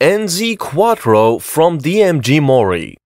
NZ Quattro from DMG Mori.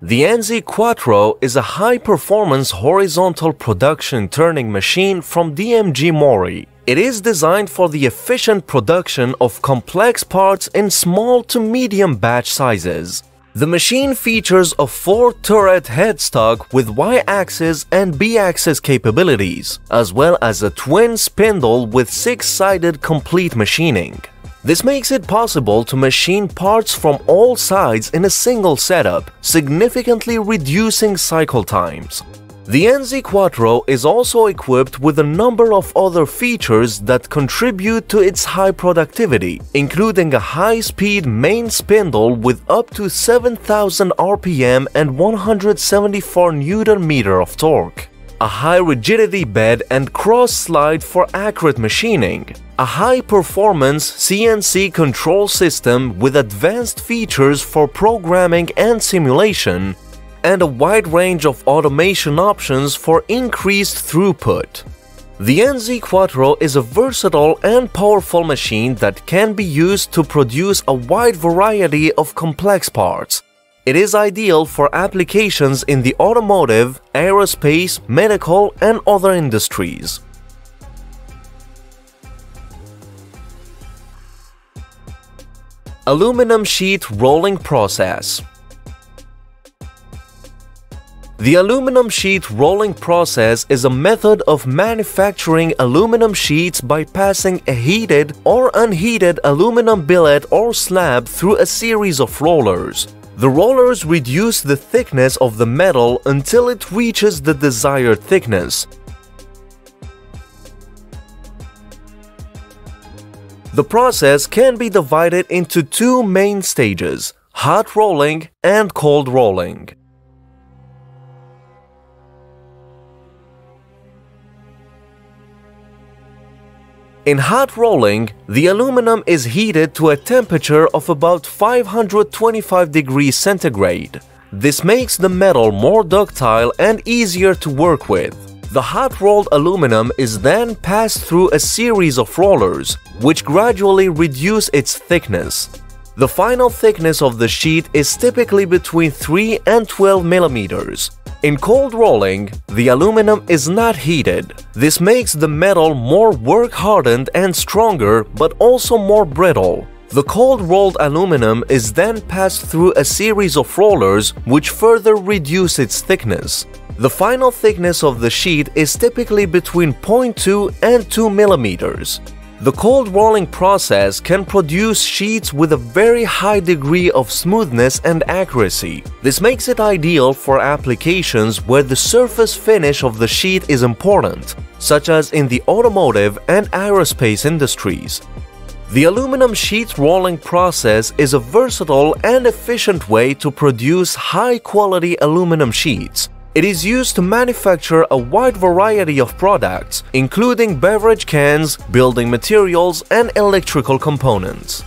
The NZ Quattro is a high-performance horizontal production turning machine from DMG Mori. It is designed for the efficient production of complex parts in small to medium batch sizes. The machine features a 4-turret headstock with Y-axis and B-axis capabilities, as well as a twin spindle with 6-sided complete machining. This makes it possible to machine parts from all sides in a single setup, significantly reducing cycle times. The NZ Quattro is also equipped with a number of other features that contribute to its high productivity, including a high-speed main spindle with up to 7000 RPM and 174 Nm of torque, a high rigidity bed and cross slide for accurate machining, a high-performance CNC control system with advanced features for programming and simulation, and a wide range of automation options for increased throughput. The NZ Quattro is a versatile and powerful machine that can be used to produce a wide variety of complex parts. It is ideal for applications in the automotive, aerospace, medical, and other industries. Aluminum sheet rolling process the aluminum sheet rolling process is a method of manufacturing aluminum sheets by passing a heated or unheated aluminum billet or slab through a series of rollers. The rollers reduce the thickness of the metal until it reaches the desired thickness. The process can be divided into two main stages, hot rolling and cold rolling. In hot rolling, the aluminum is heated to a temperature of about 525 degrees centigrade. This makes the metal more ductile and easier to work with. The hot-rolled aluminum is then passed through a series of rollers, which gradually reduce its thickness. The final thickness of the sheet is typically between 3 and 12 millimeters. In cold rolling, the aluminum is not heated. This makes the metal more work-hardened and stronger, but also more brittle. The cold-rolled aluminum is then passed through a series of rollers which further reduce its thickness. The final thickness of the sheet is typically between 0.2 and 2 millimeters. The cold rolling process can produce sheets with a very high degree of smoothness and accuracy. This makes it ideal for applications where the surface finish of the sheet is important, such as in the automotive and aerospace industries. The aluminum sheet rolling process is a versatile and efficient way to produce high-quality aluminum sheets. It is used to manufacture a wide variety of products, including beverage cans, building materials, and electrical components.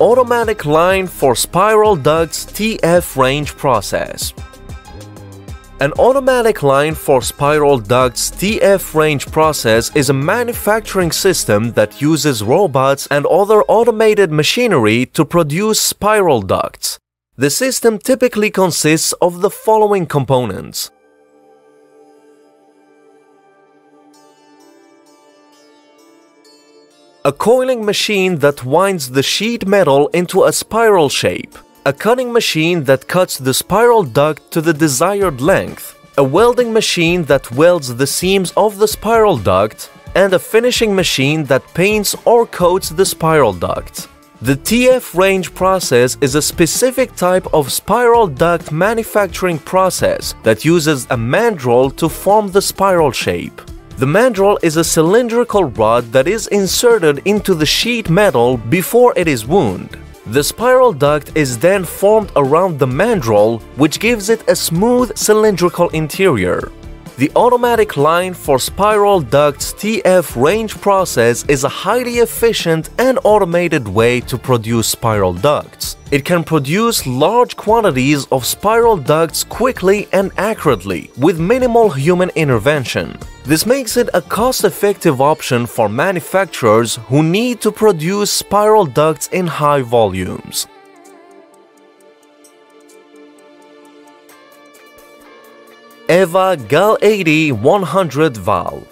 Automatic line for spiral ducts TF range process. An automatic line for spiral ducts TF range process is a manufacturing system that uses robots and other automated machinery to produce spiral ducts. The system typically consists of the following components. A coiling machine that winds the sheet metal into a spiral shape, a cutting machine that cuts the spiral duct to the desired length, a welding machine that welds the seams of the spiral duct, and a finishing machine that paints or coats the spiral duct. The TF range process is a specific type of spiral duct manufacturing process that uses a mandrel to form the spiral shape. The mandrel is a cylindrical rod that is inserted into the sheet metal before it is wound. The spiral duct is then formed around the mandrel, which gives it a smooth cylindrical interior. The automatic line for Spiral Duct's TF range process is a highly efficient and automated way to produce spiral ducts. It can produce large quantities of spiral ducts quickly and accurately with minimal human intervention. This makes it a cost-effective option for manufacturers who need to produce spiral ducts in high volumes. EVA GAL 80 100 valve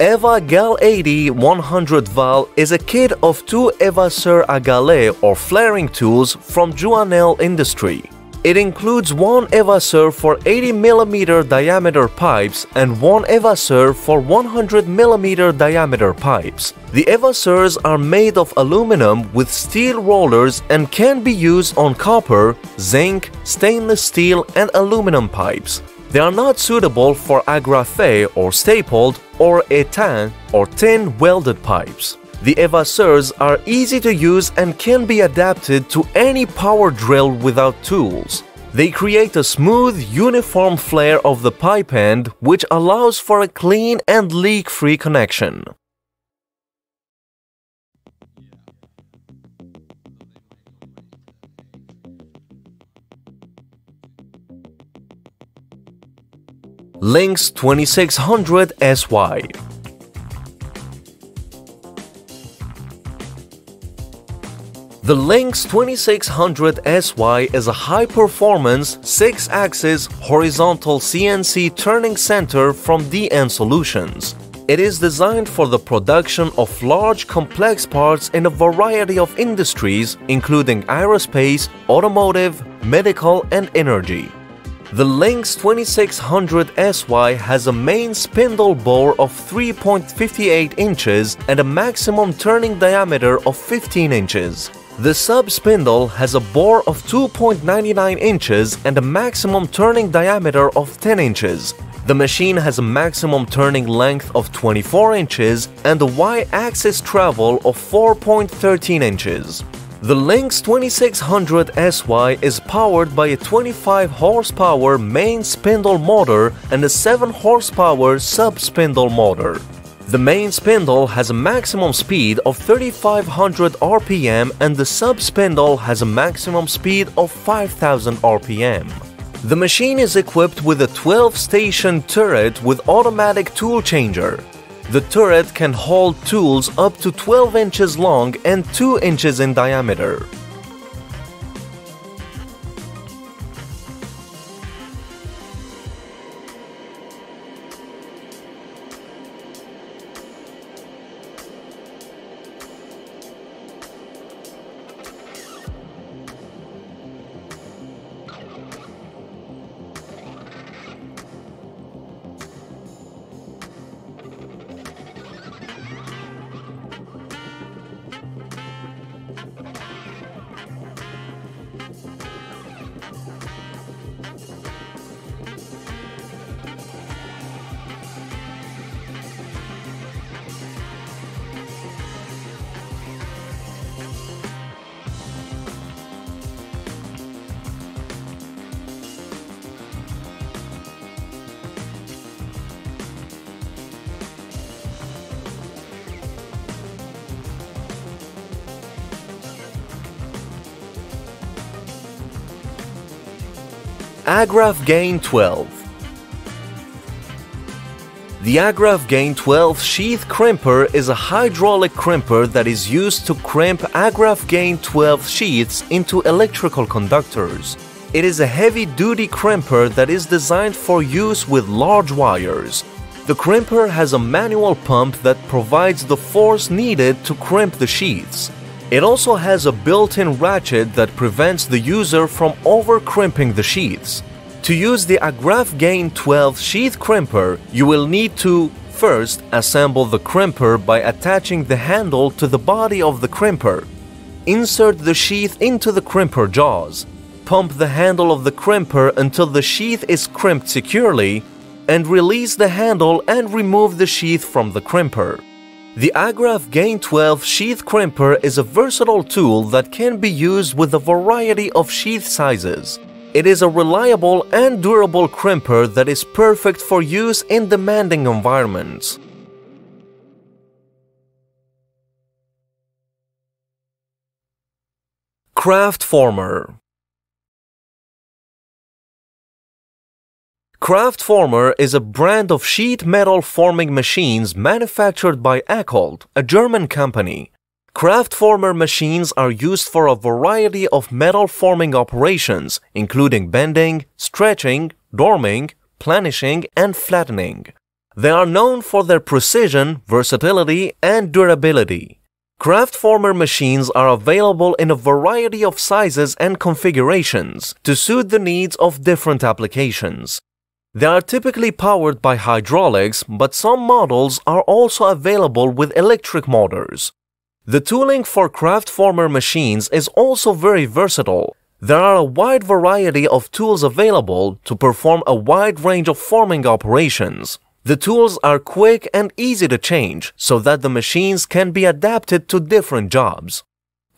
EVA GAL 80 100 valve is a kit of two Evaseur à Agale or flaring tools from Juanel Industry. It includes one Evaseur for 80mm diameter pipes and one Evaseur for 100mm diameter pipes. The Evaseurs are made of aluminum with steel rollers and can be used on copper, zinc, stainless steel and aluminum pipes. They are not suitable for agrafé or stapled or étain or tin welded pipes. The Evaseurs are easy to use and can be adapted to any power drill without tools. They create a smooth, uniform flare of the pipe end which allows for a clean and leak-free connection. Lynx 2600 SY The Lynx 2600 SY is a high-performance, 6-axis, horizontal CNC turning center from DN Solutions. It is designed for the production of large complex parts in a variety of industries including aerospace, automotive, medical and energy. The Lynx 2600 SY has a main spindle bore of 3.58 inches and a maximum turning diameter of 15 inches. The sub-spindle has a bore of 2.99 inches and a maximum turning diameter of 10 inches. The machine has a maximum turning length of 24 inches and a y-axis travel of 4.13 inches. The Lynx 2600 SY is powered by a 25 horsepower main spindle motor and a 7 horsepower sub-spindle motor. The main spindle has a maximum speed of 3500 RPM and the sub-spindle has a maximum speed of 5000 RPM. The machine is equipped with a 12-station turret with automatic tool changer. The turret can hold tools up to 12 inches long and 2 inches in diameter. Agraf Gaine 12 The Agraf Gaine 12 sheath crimper is a hydraulic crimper that is used to crimp Agraf Gaine 12 sheaths into electrical conductors. It is a heavy-duty crimper that is designed for use with large wires. The crimper has a manual pump that provides the force needed to crimp the sheaths. It also has a built-in ratchet that prevents the user from over-crimping the sheaths. To use the Agraf Gaine 12 sheath crimper, you will need to first assemble the crimper by attaching the handle to the body of the crimper. Insert the sheath into the crimper jaws. Pump the handle of the crimper until the sheath is crimped securely and release the handle and remove the sheath from the crimper. The Agraf Gaine 12 sheath crimper is a versatile tool that can be used with a variety of sheath sizes. It is a reliable and durable crimper that is perfect for use in demanding environments. Kraftformer Kraftformer is a brand of sheet metal forming machines manufactured by Eckold, a German company. Kraftformer machines are used for a variety of metal forming operations, including bending, stretching, doming, planishing, and flattening. They are known for their precision, versatility, and durability. Kraftformer machines are available in a variety of sizes and configurations to suit the needs of different applications. They are typically powered by hydraulics, but some models are also available with electric motors. The tooling for Kraftformer machines is also very versatile. There are a wide variety of tools available to perform a wide range of forming operations. The tools are quick and easy to change so that the machines can be adapted to different jobs.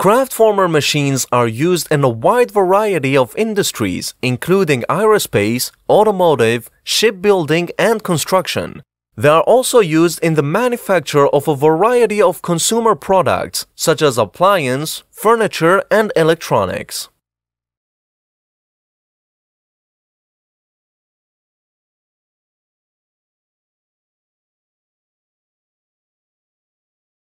Kraftformer machines are used in a wide variety of industries, including aerospace, automotive, shipbuilding, and construction. They are also used in the manufacture of a variety of consumer products, such as appliance, furniture, and electronics.